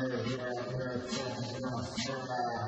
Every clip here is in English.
Thank you.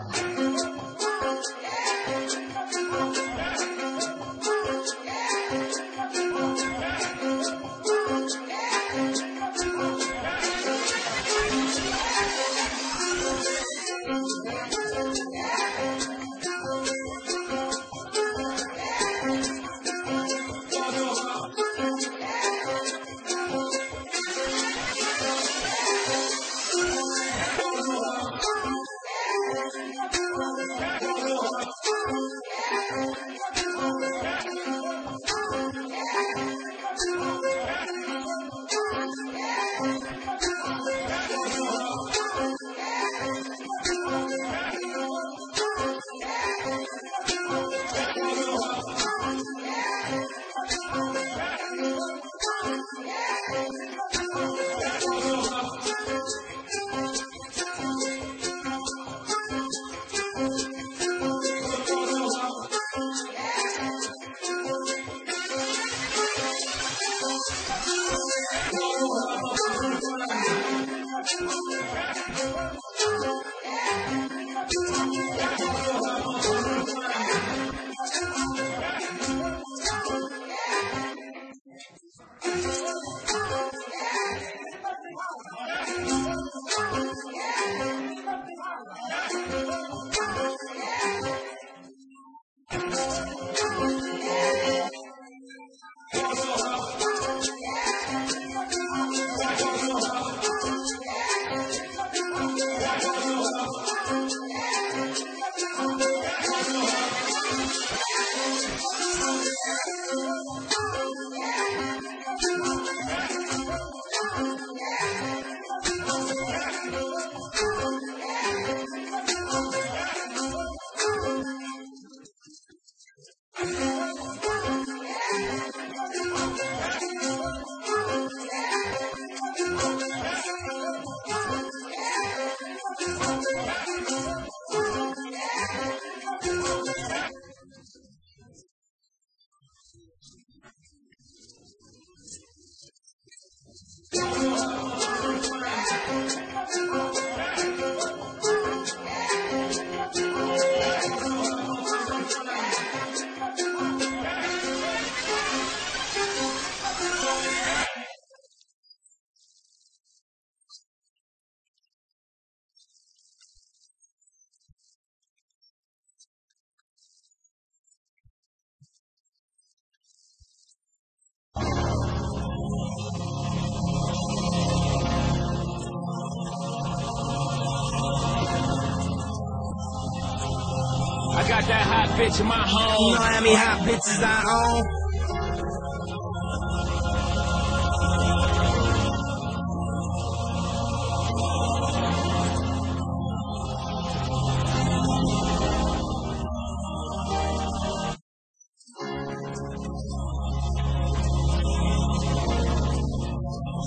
Got that hot bitch in my home. You know how many hot bitches I own?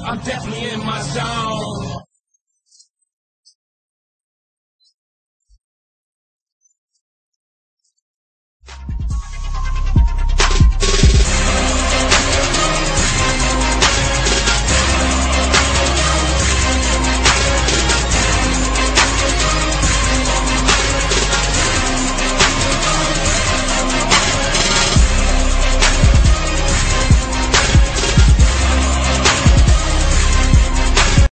I'm definitely in my zone.